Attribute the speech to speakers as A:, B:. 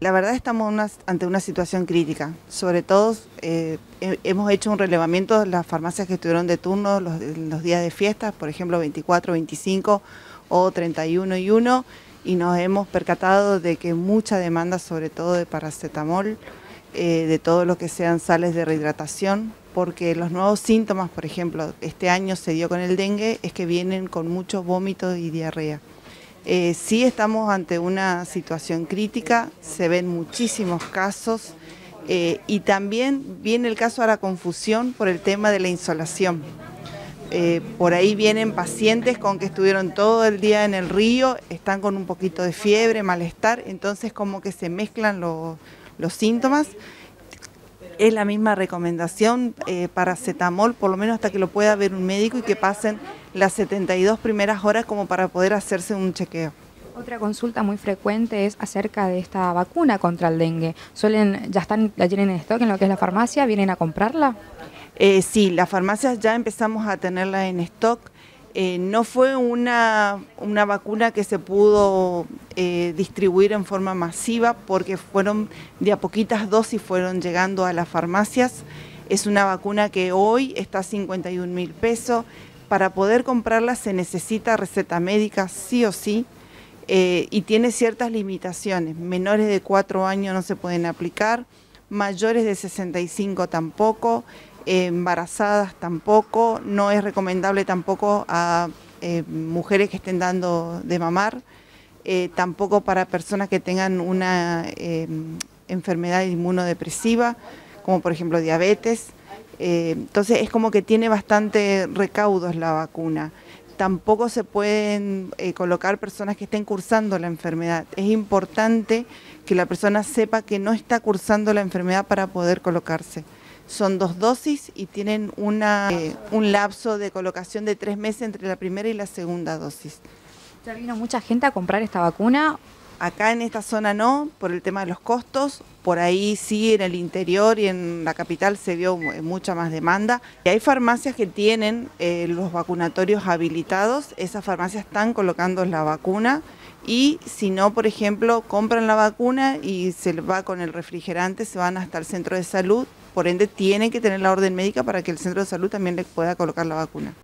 A: La verdad estamos ante una situación crítica, sobre todo eh, hemos hecho un relevamiento de las farmacias que estuvieron de turno los, días de fiestas, por ejemplo 24, 25 o 31 y 1, y nos hemos percatado de que mucha demanda sobre todo de paracetamol, eh, de todo lo que sean sales de rehidratación, porque los nuevos síntomas, por ejemplo, este año se dio con el dengue, es que vienen con muchos vómitos y diarrea. Eh, sí estamos ante una situación crítica, se ven muchísimos casos eh, y también viene el caso a la confusión por el tema de la insolación. Eh, por ahí vienen pacientes con que estuvieron todo el día en el río, están con un poquito de fiebre, malestar, entonces como que se mezclan los, síntomas. Es la misma recomendación, eh, paracetamol, por lo menos hasta que lo pueda ver un médico y que pasen las 72 primeras horas como para poder hacerse un chequeo.
B: Otra consulta muy frecuente es acerca de esta vacuna contra el dengue. ¿Suelen, ya están, la tienen en stock en lo que es la farmacia? ¿Vienen a comprarla?
A: Eh, sí, las farmacias ya empezamos a tenerla en stock. Eh, no fue una, vacuna que se pudo eh, distribuir en forma masiva porque fueron de a poquitas dosis fueron llegando a las farmacias. Es una vacuna que hoy está a 51 mil pesos. Para poder comprarla se necesita receta médica sí o sí y tiene ciertas limitaciones. Menores de 4 años no se pueden aplicar, mayores de 65 tampoco embarazadas tampoco, no es recomendable tampoco a eh, mujeres que estén dando de mamar, eh, tampoco para personas que tengan una em, enfermedad inmunodepresiva, como por ejemplo diabetes. Eh, entonces es como que tiene bastante recaudos la vacuna. Tampoco se pueden colocar personas que estén cursando la enfermedad. Es importante que la persona sepa que no está cursando la enfermedad para poder colocarse. Son dos dosis y tienen una, eh, un lapso de colocación de tres meses entre la primera y la segunda dosis.
B: ¿Ya vino mucha gente a comprar esta vacuna?
A: Acá en esta zona no, por el tema de los costos. Por ahí sí, en el interior y en la capital se vio mucha más demanda. Y hay farmacias que tienen eh, los vacunatorios habilitados. Esas farmacias están colocando la vacuna. Y si no, por ejemplo, compran la vacuna y se va con el refrigerante, se van hasta el centro de salud por ende tienen que tener la orden médica para que el centro de salud también les pueda colocar la vacuna.